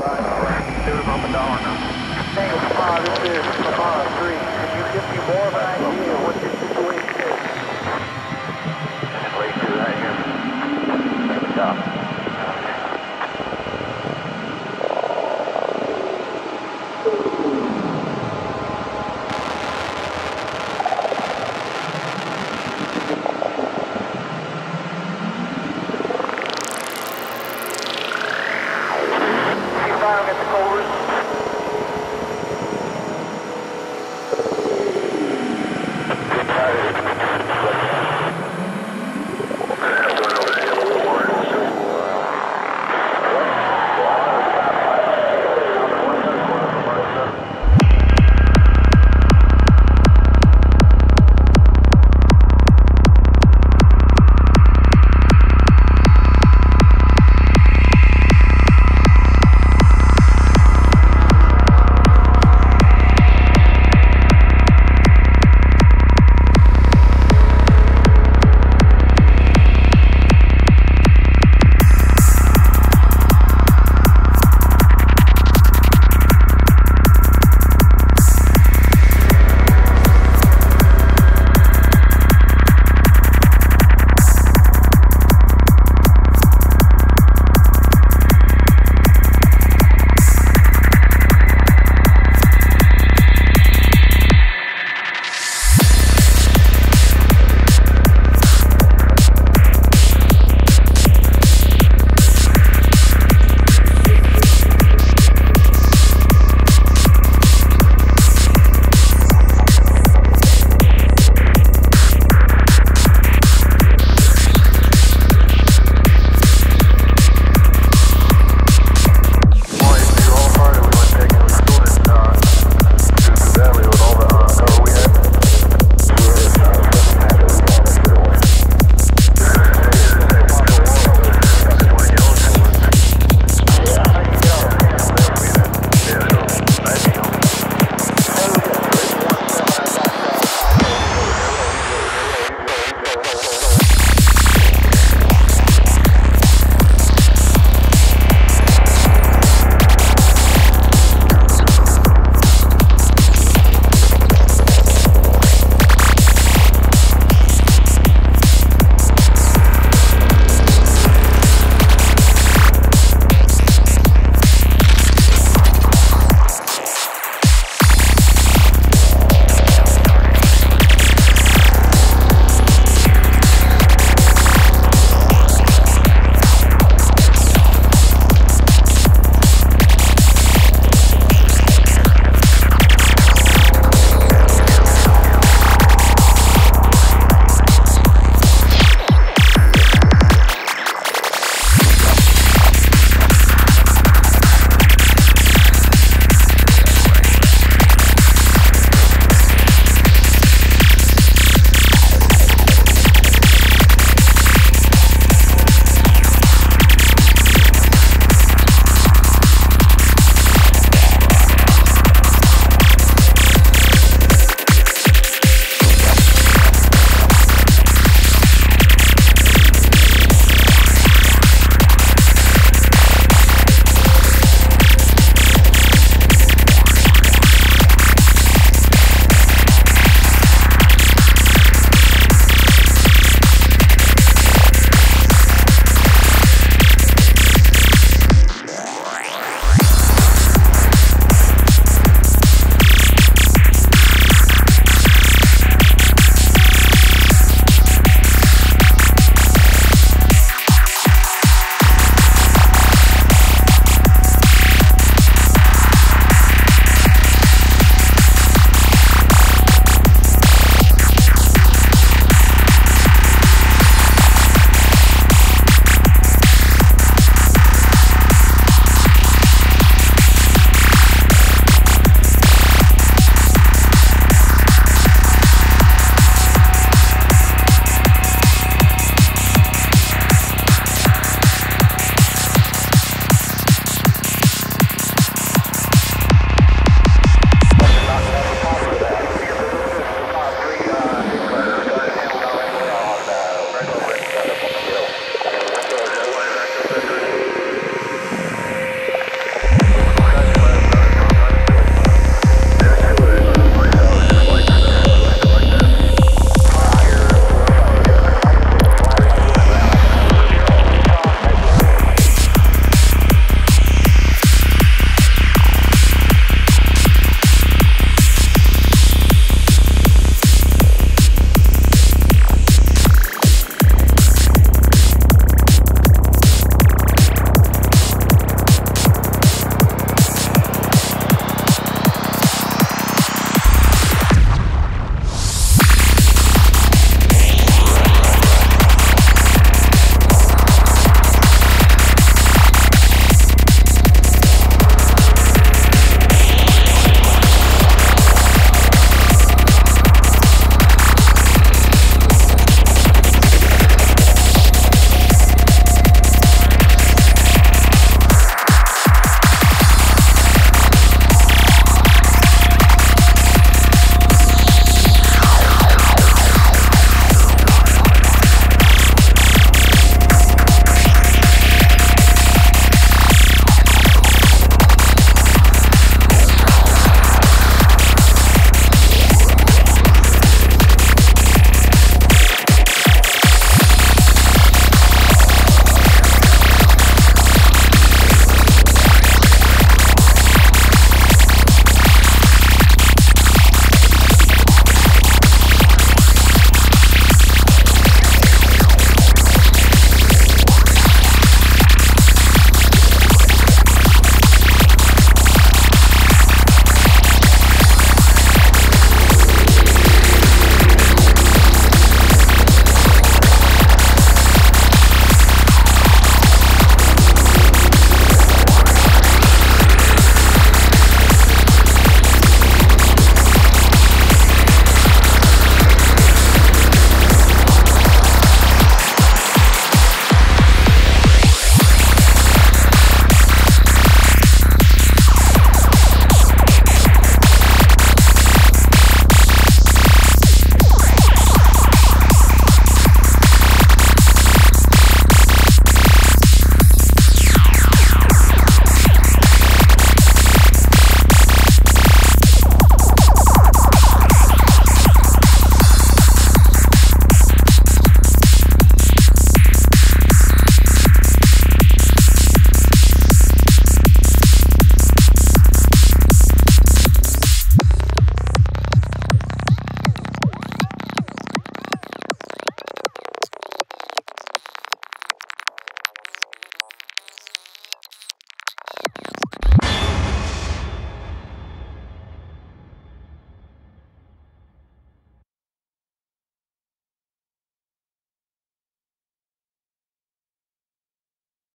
Right, all right. Do it above the dollar now. Tango 5, this is